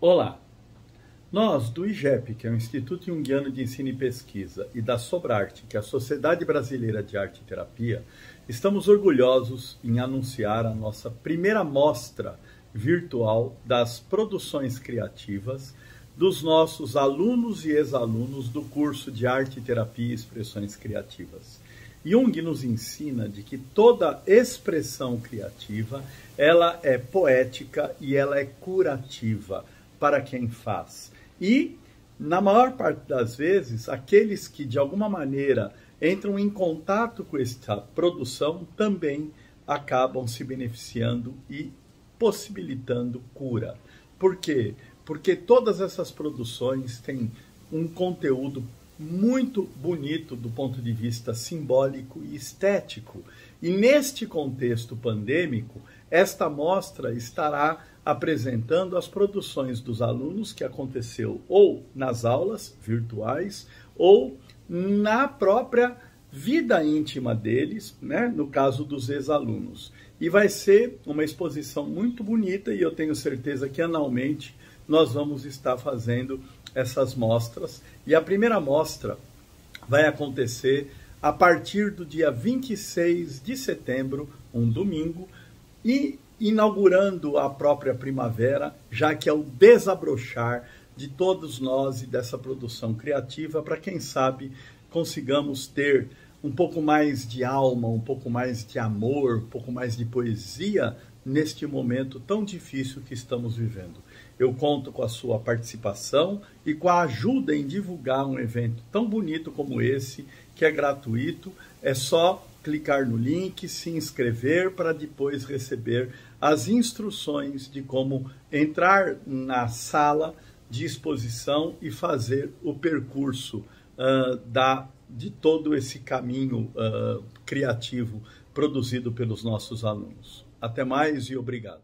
Olá! Nós, do IGEP, que é o Instituto Jungiano de Ensino e Pesquisa, e da Sobrarte, que é a Sociedade Brasileira de Arte e Terapia, estamos orgulhosos em anunciar a nossa primeira mostra virtual das produções criativas dos nossos alunos e ex-alunos do curso de Arte, Terapia e Expressões Criativas. Jung nos ensina de que toda expressão criativa, ela é poética e ela é curativa para quem faz. E, na maior parte das vezes, aqueles que de alguma maneira entram em contato com esta produção também acabam se beneficiando e possibilitando cura. Por quê? Porque todas essas produções têm um conteúdo muito bonito do ponto de vista simbólico e estético. E neste contexto pandêmico, esta mostra estará apresentando as produções dos alunos que aconteceu ou nas aulas virtuais ou na própria vida íntima deles, né, no caso dos ex-alunos. E vai ser uma exposição muito bonita e eu tenho certeza que anualmente nós vamos estar fazendo essas mostras. E a primeira mostra vai acontecer a partir do dia 26 de setembro, um domingo, e inaugurando a própria primavera, já que é o desabrochar de todos nós e dessa produção criativa, para quem sabe consigamos ter um pouco mais de alma, um pouco mais de amor, um pouco mais de poesia neste momento tão difícil que estamos vivendo. Eu conto com a sua participação e com a ajuda em divulgar um evento tão bonito como esse, que é gratuito. É só clicar no link, se inscrever para depois receber as instruções de como entrar na sala de exposição e fazer o percurso uh, da, de todo esse caminho uh, criativo produzido pelos nossos alunos. Até mais e obrigado.